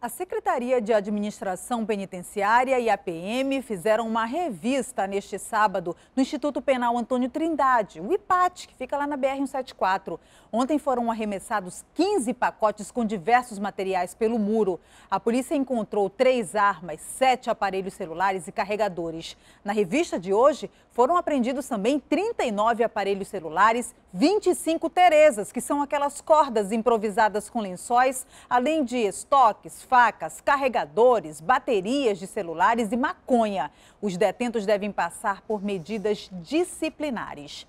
A Secretaria de Administração Penitenciária e a PM fizeram uma revista neste sábado no Instituto Penal Antônio Trindade, o IPAT, que fica lá na BR-174. Ontem foram arremessados 15 pacotes com diversos materiais pelo muro. A polícia encontrou três armas, sete aparelhos celulares e carregadores. Na revista de hoje, foram apreendidos também 39 aparelhos celulares, 25 Terezas, que são aquelas cordas improvisadas com lençóis, além de estoques, facas, carregadores, baterias de celulares e maconha. Os detentos devem passar por medidas disciplinares.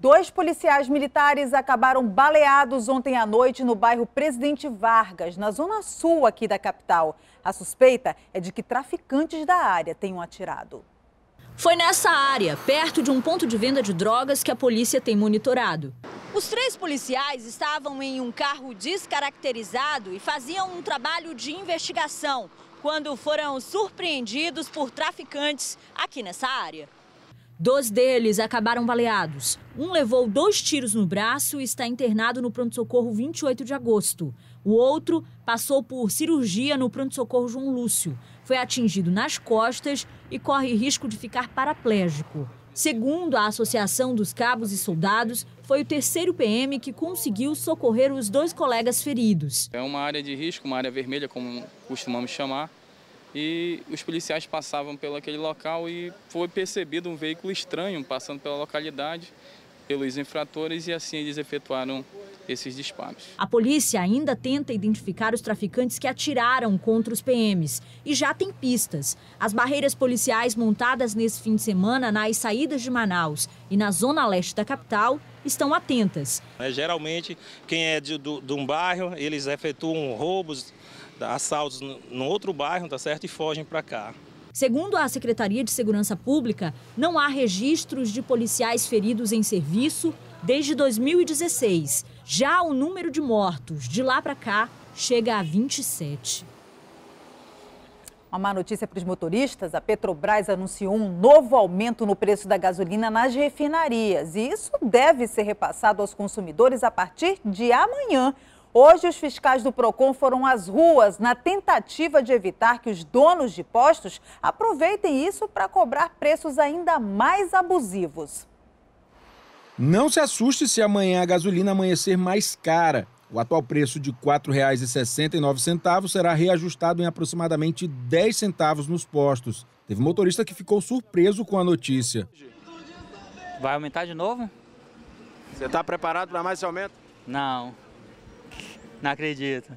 Dois policiais militares acabaram baleados ontem à noite no bairro Presidente Vargas, na zona sul aqui da capital. A suspeita é de que traficantes da área tenham atirado. Foi nessa área, perto de um ponto de venda de drogas, que a polícia tem monitorado. Os três policiais estavam em um carro descaracterizado e faziam um trabalho de investigação quando foram surpreendidos por traficantes aqui nessa área. Dois deles acabaram baleados. Um levou dois tiros no braço e está internado no pronto-socorro 28 de agosto. O outro passou por cirurgia no pronto-socorro João Lúcio. Foi atingido nas costas e corre risco de ficar paraplégico. Segundo a Associação dos Cabos e Soldados, foi o terceiro PM que conseguiu socorrer os dois colegas feridos. É uma área de risco, uma área vermelha, como costumamos chamar, e os policiais passavam pelo aquele local e foi percebido um veículo estranho passando pela localidade pelos infratores e assim eles efetuaram esses disparos. A polícia ainda tenta identificar os traficantes que atiraram contra os PMs e já tem pistas. As barreiras policiais montadas nesse fim de semana nas saídas de Manaus e na zona leste da capital estão atentas. É, geralmente, quem é de, do, de um bairro, eles efetuam roubos, assaltos no outro bairro, tá certo, e fogem para cá. Segundo a Secretaria de Segurança Pública, não há registros de policiais feridos em serviço desde 2016. Já o número de mortos de lá para cá chega a 27. Uma má notícia para os motoristas: a Petrobras anunciou um novo aumento no preço da gasolina nas refinarias. E isso deve ser repassado aos consumidores a partir de amanhã. Hoje, os fiscais do PROCON foram às ruas na tentativa de evitar que os donos de postos aproveitem isso para cobrar preços ainda mais abusivos. Não se assuste se amanhã a gasolina amanhecer mais cara. O atual preço de R$ 4,69 será reajustado em aproximadamente 10 centavos nos postos. Teve motorista que ficou surpreso com a notícia. Vai aumentar de novo? Você está preparado para mais esse aumento? Não, não acredito.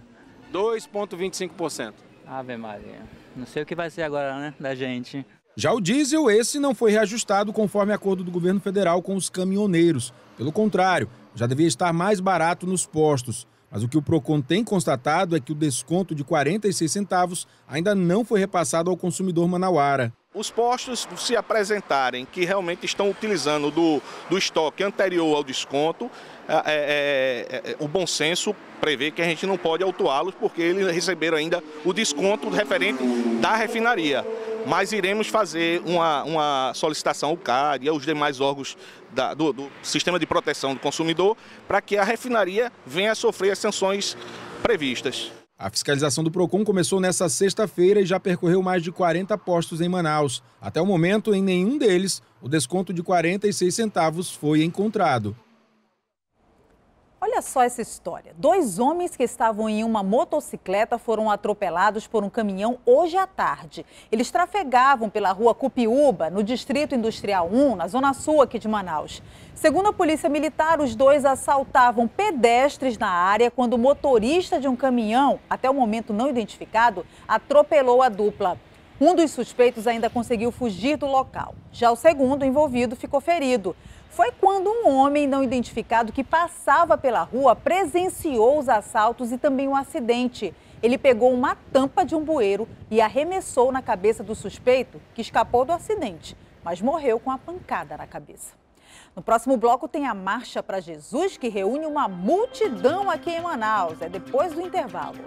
2,25%. Ave Maria. Não sei o que vai ser agora, né, da gente. Já o diesel, esse não foi reajustado conforme acordo do governo federal com os caminhoneiros. Pelo contrário, já devia estar mais barato nos postos. Mas o que o Procon tem constatado é que o desconto de 46 centavos ainda não foi repassado ao consumidor manauara. Os postos se apresentarem que realmente estão utilizando do, do estoque anterior ao desconto, é, é, é, é o bom senso prevê que a gente não pode autuá-los porque eles receberam ainda o desconto referente da refinaria mas iremos fazer uma, uma solicitação ao CAD e aos demais órgãos da, do, do sistema de proteção do consumidor para que a refinaria venha a sofrer as sanções previstas. A fiscalização do PROCON começou nesta sexta-feira e já percorreu mais de 40 postos em Manaus. Até o momento, em nenhum deles, o desconto de 46 centavos foi encontrado. Olha só essa história. Dois homens que estavam em uma motocicleta foram atropelados por um caminhão hoje à tarde. Eles trafegavam pela rua Cupiúba, no Distrito Industrial 1, na zona sul aqui de Manaus. Segundo a Polícia Militar, os dois assaltavam pedestres na área quando o motorista de um caminhão, até o momento não identificado, atropelou a dupla. Um dos suspeitos ainda conseguiu fugir do local. Já o segundo envolvido ficou ferido foi quando um homem não identificado que passava pela rua presenciou os assaltos e também o um acidente. Ele pegou uma tampa de um bueiro e arremessou na cabeça do suspeito, que escapou do acidente, mas morreu com a pancada na cabeça. No próximo bloco tem a Marcha para Jesus, que reúne uma multidão aqui em Manaus. É depois do intervalo.